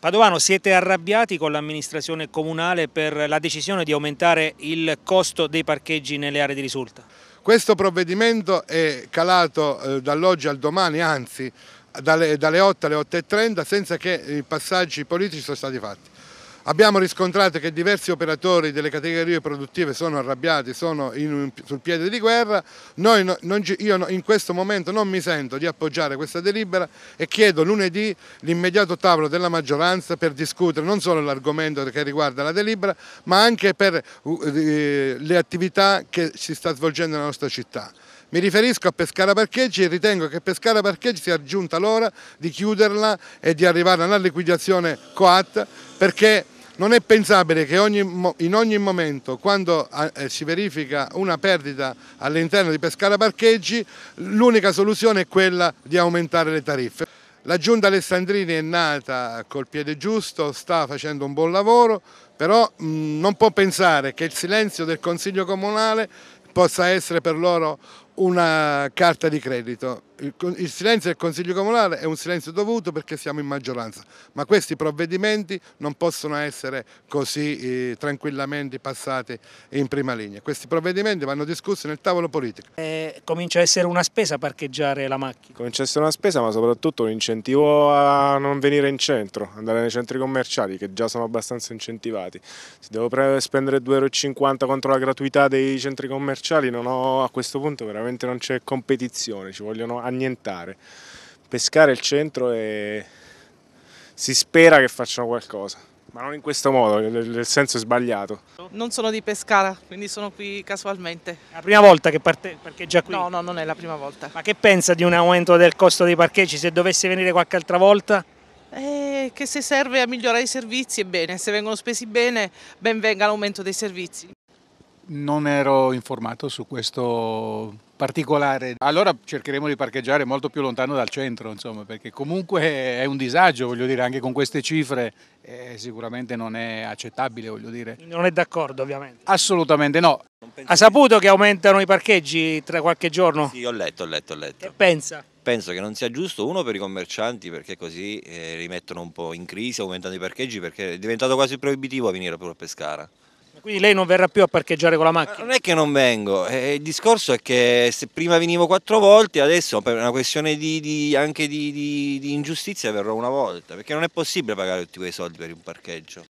Padovano, siete arrabbiati con l'amministrazione comunale per la decisione di aumentare il costo dei parcheggi nelle aree di risulta? Questo provvedimento è calato eh, dall'oggi al domani, anzi dalle, dalle 8 alle 8.30 senza che i passaggi politici sono stati fatti. Abbiamo riscontrato che diversi operatori delle categorie produttive sono arrabbiati, sono in, sul piede di guerra. Noi, non, io in questo momento non mi sento di appoggiare questa delibera e chiedo lunedì l'immediato tavolo della maggioranza per discutere non solo l'argomento che riguarda la delibera, ma anche per uh, le attività che si sta svolgendo nella nostra città. Mi riferisco a Pescara Parcheggi e ritengo che Pescara Parcheggi sia giunta l'ora di chiuderla e di arrivare a una liquidazione coatta perché non è pensabile che ogni, in ogni momento, quando eh, si verifica una perdita all'interno di Pescara Parcheggi, l'unica soluzione è quella di aumentare le tariffe. La giunta Alessandrini è nata col piede giusto, sta facendo un buon lavoro, però non può pensare che il silenzio del Consiglio Comunale possa essere per loro una carta di credito. Il, il, silenzio del Consiglio Comunale è un silenzio dovuto perché siamo in maggioranza, ma questi provvedimenti non possono essere così eh, tranquillamente passati in prima linea. Questi provvedimenti vanno discussi nel tavolo politico. Eh, comincia a essere una spesa parcheggiare la macchina? Comincia a essere una spesa ma soprattutto un incentivo a non venire in centro, andare nei centri commerciali che già sono abbastanza incentivati. Se devo spendere 2,50 euro contro la gratuità dei centri commerciali non ho a questo punto veramente veramente non c'è competizione, ci vogliono annientare. Pescare il centro e si spera che facciano qualcosa, ma non in questo modo, il senso è sbagliato. Non sono di Pescara, quindi sono qui casualmente. È la prima volta che parcheggia qui? No, no, non è la prima volta. Ma che pensa di un aumento del costo dei parcheggi se dovesse venire qualche altra volta? Eh, che se serve a migliorare i servizi è bene, se vengono spesi bene ben venga l'aumento dei servizi. Non ero informato su questo particolare. Allora cercheremo di parcheggiare molto più lontano dal centro, insomma, perché comunque è un disagio, voglio dire, anche con queste cifre eh, sicuramente non è accettabile, voglio dire. Non è d'accordo, ovviamente? Assolutamente no. Ha saputo che aumentano i parcheggi tra qualche giorno? Sì, ho letto, ho letto, ho letto. Che pensa? Penso che non sia giusto, uno per i commercianti perché così eh, rimettono un po' in crisi aumentando i parcheggi perché è diventato quasi proibitivo venire proprio a Pescara. Quindi lei non verrà più a parcheggiare con la macchina? Non è che non vengo, eh, il discorso è che se prima venivo quattro volte, adesso per una questione di, di, anche di, di ingiustizia verrò una volta, perché non è possibile pagare tutti quei soldi per un parcheggio.